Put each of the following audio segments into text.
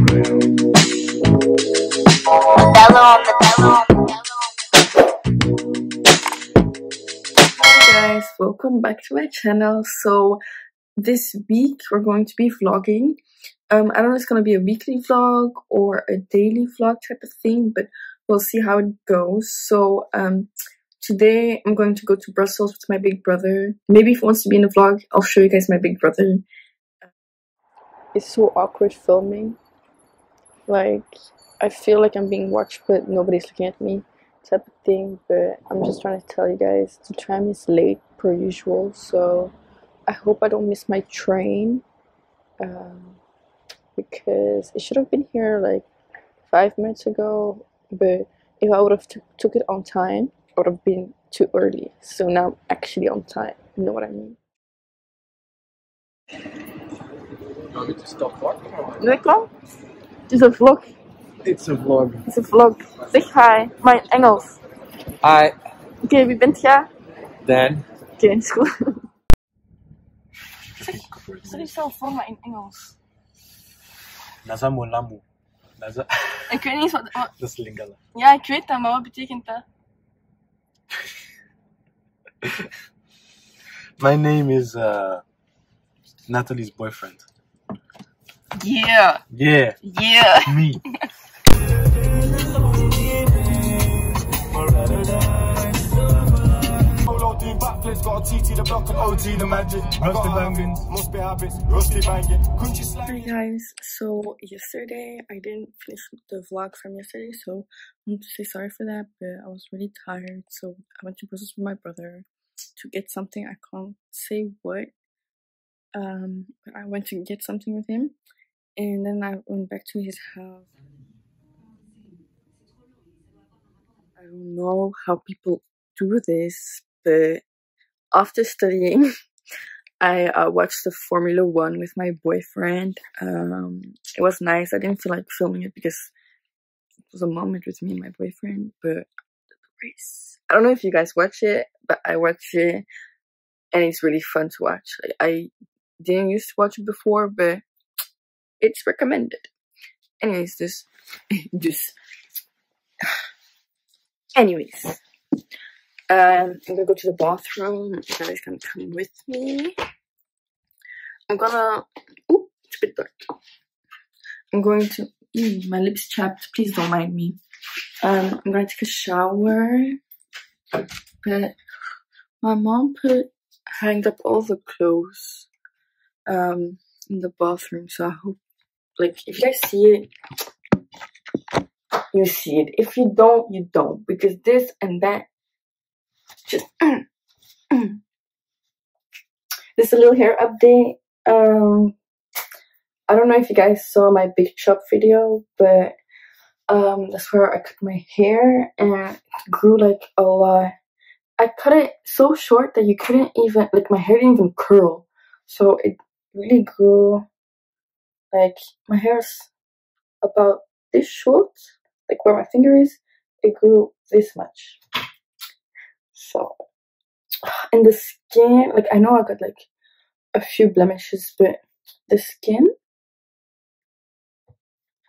Bello on the bello on Hi guys, welcome back to my channel. So this week we're going to be vlogging. Um, I don't know if it's gonna be a weekly vlog or a daily vlog type of thing, but we'll see how it goes. So um, today I'm going to go to Brussels with my big brother. Maybe if he wants to be in the vlog, I'll show you guys my big brother. It's so awkward filming. Like I feel like I'm being watched, but nobody's looking at me type of thing. But I'm just trying to tell you guys the tram is late per usual, so I hope I don't miss my train. Um, because it should have been here like five minutes ago, but if I would have t- took it on time, I would have been too early. So now I'm actually on time. You know what I mean? You Want me to stop walking or what? Doe ik al? Het is een vlog. It's a vlog. It's a vlog. Zeg hi. Maar in Engels. Hi, Oké, wie bent jij? Dan. Oké, is goed. Zeg, stel jezelf voor maar in Engels. Naza Molamu. Naza. Ik weet niet eens wat, wat- Dat is Lingala. Ja, ik weet dat, maar wat betekent dat? My name is uh, Nathalie's boyfriend. Yeah. Yeah, Yeah. me. Polo backflips, got a TT the block and OG the magic. Rusty banging, must be habits, rusty banging. Couldn't you slide? Hi guys, so yesterday I didn't finish the vlog from yesterday, so I want to say sorry for that, but I was really tired, so I went to Brussels with my brother to get something. I can't say what. Um, I went to get something with him, and then I went back to his house. I don't know how people do this, but after studying, I uh, watched the Formula One with my boyfriend. Um, it was nice. I didn't feel like filming it because it was a moment with me and my boyfriend. But race, I don't know if you guys watch it, but I watch it, and it's really fun to watch. Like, I didn't used to watch it before, but it's recommended. Anyways, this, this. Anyways, um, I'm gonna go to the bathroom. You guys can come with me. I'm gonna. Oop, it's a bit dark. I'm going to. Ew, my lips chapped. Please don't mind me. Um, I'm gonna take a shower. But my mom put hanged up all the clothes um in the bathroom, so I hope like if you guys see it, you see it. If you don't, you don't because this and that just this is a little hair update. Um, I don't know if you guys saw my big chop video, but um, that's where I cut my hair and it grew like a lot. I cut it so short that you couldn't even like my hair didn't even curl, so it really grew. Like my hair is about this short, like where my finger is. It grew this much. So, and the skin, like I know I got like a few blemishes, but the skin.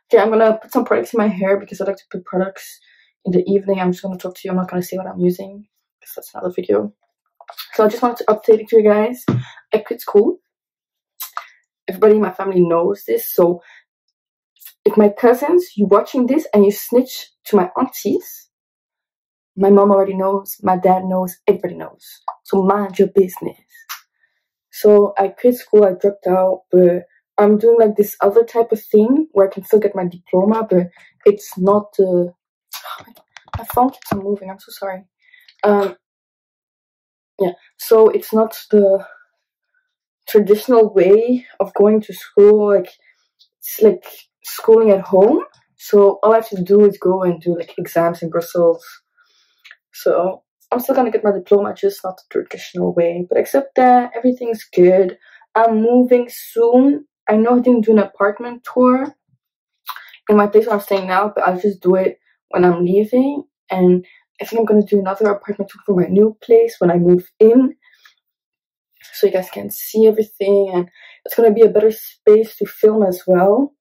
Okay, I'm gonna put some products in my hair because I like to put products in the evening. I'm just gonna talk to you. I'm not gonna say what I'm using because that's another video. So I just wanted to update you guys. I quit school. Everybody in my family knows this. So if my cousins, you watching this and you snitch to my aunties, my mom already knows, my dad knows, everybody knows. So mind your business. So I quit school, I dropped out, but I'm doing like this other type of thing where I can still get my diploma, but it's not the. my phone keeps on moving. I'm so sorry. Um. Yeah. So it's not the traditional way of going to school. Like it's like schooling at home. So all I have to do is go and do like exams in Brussels. So I'm still gonna get my diploma, just not the traditional way. But except that, everything's good. I'm moving soon. I know I didn't do an apartment tour in my place where I'm staying now, but I'll just do it when I'm leaving. And I think I'm gonna do another apartment tour for my new place when I move in. So you guys can see everything and it's gonna be a better space to film as well.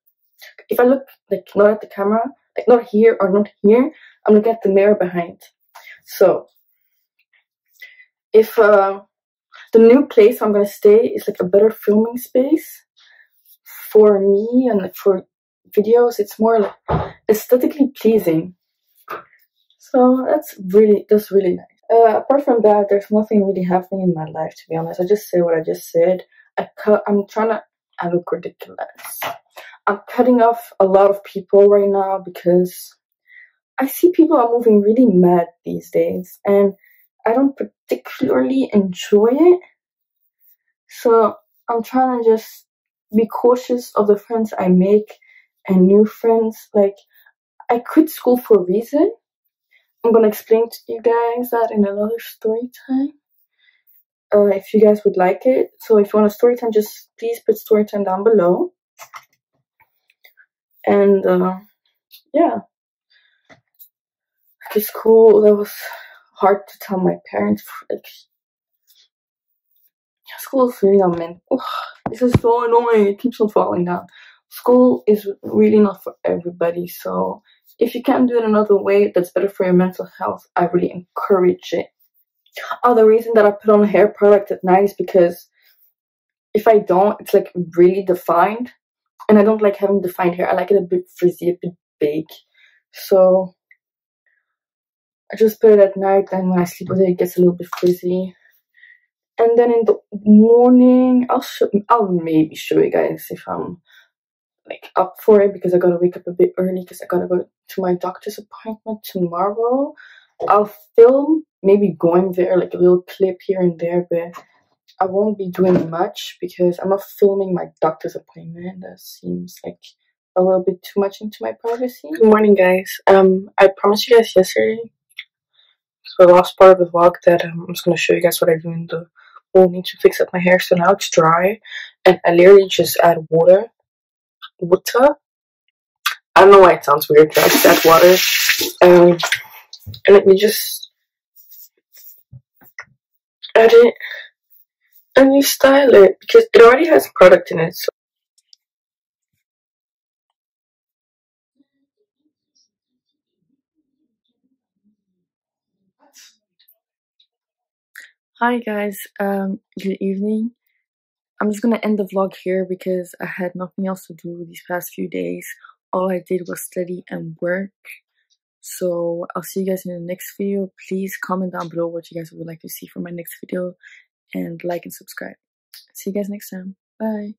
if I look like not at the camera, like not here or not here, I'm looking at the mirror behind. So if uh, the new place I'm gonna stay is like a better filming space for me and like for videos, it's more like aesthetically pleasing. So that's really that's really nice. Uh, apart from that, there's nothing really happening in my life to be honest. I just say what I just said. I cut. I'm trying to. I look ridiculous. I'm cutting off a lot of people right now because I see people are moving really mad these days, and I don't particularly enjoy it. So I'm trying to just be cautious of the friends I make and new friends. Like I quit school for a reason. I'm gonna explain to you guys that in another story time. Uh, if you guys would like it. So if you want a story time, just please put story time down below. And uh, yeah, the school that was hard to tell my parents. Like school is really not meant. Ugh, this is so annoying. It keeps on falling down. School is really not for everybody. So if you can do it another way that's better for your mental health, I really encourage it. Oh, the reason that I put on hair product at night is because if I don't, it's like really defined. And I don't like having defined hair. I like it a bit frizzy, a bit big. So I just put it at night and when I sleep with it, it gets a little bit frizzy. And then in the morning, I'll show, I'll maybe show you guys if I'm like up for it because I gotta wake up a bit early because I gotta go to my doctor's appointment tomorrow. I'll film maybe going there like a little clip here and there, but I won't be doing much because I'm not filming my doctor's appointment. That seems like a little bit too much into my privacy. Good morning, guys. Um, I promised you guys yesterday, so the last part of the vlog, that um, I'm just gonna show you guys what I do in the morning to fix up my hair. So now it's dry, and I literally just add water, water. I don't know why it sounds weird, I just add water, um, and let me just add it and you style it because it already has product in it. So. Hi guys, um, good evening. I'm just gonna end the vlog here because I had nothing else to do these past few days. All I did was study and work. So I'll see you guys in the next video. Please comment down below what you guys would like to see for my next video and like and subscribe. See you guys next time. Bye.